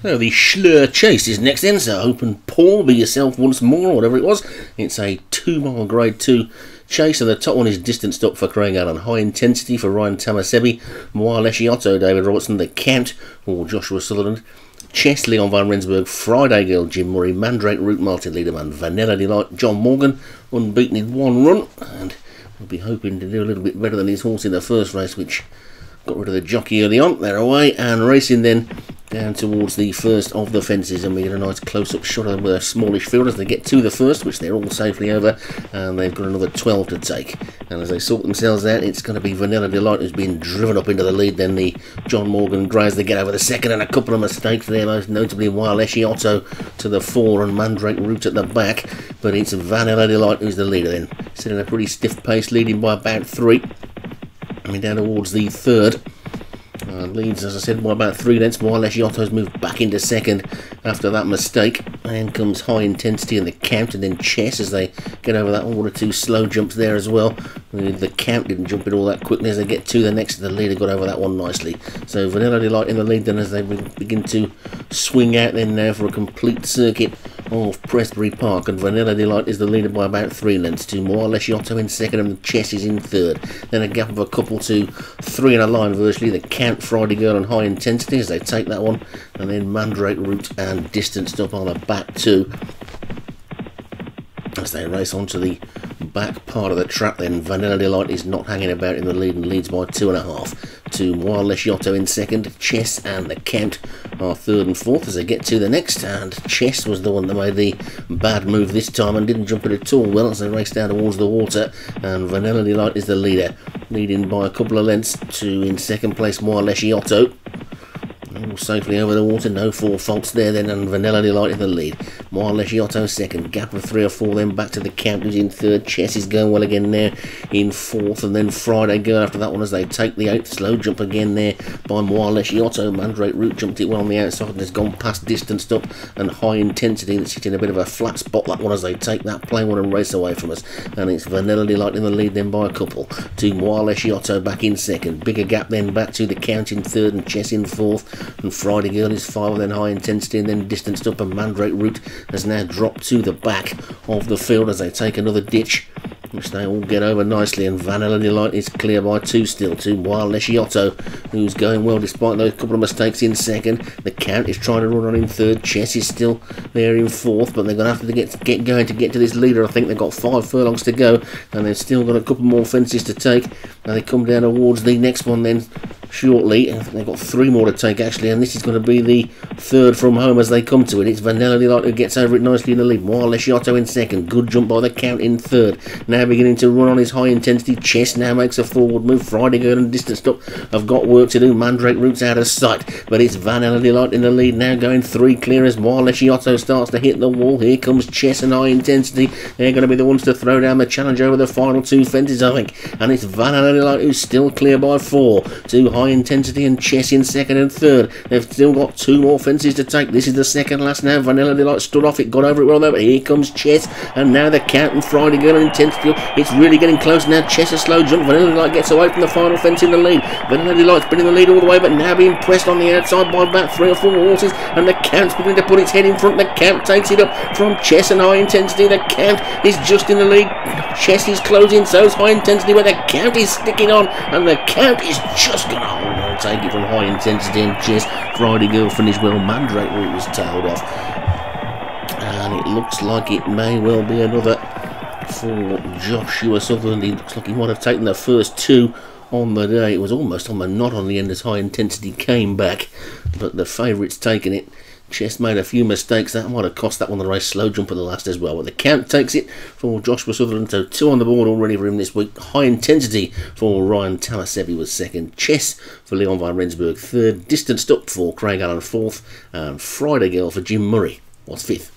So the Shloer Chase is next then, so open Paul, be yourself once more, or whatever it was. It's a two mile grade two chase, and the top one is distance up for Craig Allen. High intensity for Ryan Tamasebi, Moa Lesciotto, David Robertson, the Count, or Joshua Sutherland. Chess, Leon Van Rensburg, Friday Girl, Jim Murray, Mandrake Root, Martin Leaderman, Vanilla Delight, John Morgan, unbeaten in one run, and we'll be hoping to do a little bit better than his horse in the first race, which got rid of the jockey early on. They're away, and racing then down towards the first of the fences and we get a nice close-up shot of the smallish field as they get to the first which they're all safely over and they've got another 12 to take. And as they sort themselves out it's going to be Vanilla Delight who's been driven up into the lead then the John Morgan Grays they get over the second and a couple of mistakes there most notably Wild Otto to the four and Mandrake Root at the back. But it's Vanilla Delight who's the leader then. Sitting a pretty stiff pace leading by about three. Coming down towards the third uh, leads, as I said, by about three lengths. More or less, Yotto's moved back into second after that mistake. And comes high intensity in the count, and then chess as they get over that one or two slow jumps there as well. The count didn't jump it all that quickly as they get to the next. The leader got over that one nicely. So Vanilla Delight in the lead then as they begin to swing out then now for a complete circuit of Prestbury Park, and Vanilla Delight is the leader by about three lengths to more Lesciotto in second, and Chess is in third. Then a gap of a couple to three in a line virtually. The Count, Friday Girl, and High Intensity as they take that one, and then Mandrake Root and Distance up on the back two as they race onto the back part of the track then Vanilla Delight is not hanging about in the lead and leads by two and a half to Wild Lesciotto in second Chess and the Count are third and fourth as they get to the next and Chess was the one that made the bad move this time and didn't jump it at all well as they raced down towards the water and Vanilla Delight is the leader leading by a couple of lengths to in second place Wild Lesciotto all safely over the water, no four faults there then, and Vanilla Delight in the lead. More Lesciotto second, gap of three or four, then back to the captains in third. Chess is going well again there in fourth, and then Friday going after that one as they take the eighth. Slow jump again there by Moa Lesciotto. Mandrake Root jumped it well on the outside and has gone past distance up and high intensity. That's hitting a bit of a flat spot that one as they take that plain one and race away from us. And it's Vanilla Delight in the lead then by a couple. To Moa Lesciotto back in second. Bigger gap then back to the count in third and Chess in fourth and Friday Girl is five, then high intensity, and then distanced up, and Mandrake Root has now dropped to the back of the field as they take another ditch which they all get over nicely, and Vanilla Delight is clear by two still to Wild Lesciotto, who's going well despite those couple of mistakes in second. The Count is trying to run on in third. Chess is still there in fourth, but they're going to have to get, get going to get to this leader. I think they've got five furlongs to go, and they've still got a couple more fences to take. And they come down towards the next one then shortly. And they've got three more to take actually, and this is going to be the third from home as they come to it. It's Vanilla Delight who gets over it nicely in the lead. Wild Lesciotto in second. Good jump by the count in third. Now beginning to run on his high intensity chest. Now makes a forward move. Friday Girl and distance stop have got work to do. Mandrake Root's out of sight, but it's Vanilla Delight in the lead now going three clear as Wild Lesciotto starts to hit the wall. Here comes Chess and high intensity. They're going to be the ones to throw down the challenge over the final two fences, I think. And it's Vanilla Delight who's still clear by four. Two high intensity and Chess in second and third. They've still got two more fences to take. This is the second last now. Vanilla Delight stood off it, got over it well there, but here comes Chess, and now the count and Friday Girl intensity. It's really getting close now. Chess a slow jump. Vanilla Delight gets away from the final fence in the lead. Vanilla Delight's been in the lead all the way, but now being pressed on the outside by about three or four horses, and the count's beginning to put its head in front. The count takes it up from Chess and high intensity. The count is just in the lead. Chess is closing, so's high intensity, but the count is sticking on, and the count is just going hold on, take it from high intensity and Chess. Friday Girl finished well. Mandrake Root was tailed off, and it looks like it may well be another for Joshua Sutherland. He looks like he might have taken the first two on the day. It was almost on the knot on the end as high intensity came back, but the favourite's taken it. Chess made a few mistakes. That might have cost that one the race. Slow jump at the last as well. But the count takes it for Joshua Sutherland. So two on the board already for him this week. High intensity for Ryan Tamasebi was second. Chess for Leon van Rensburg third. Distanced up for Craig Allen fourth. And Friday Girl for Jim Murray was fifth.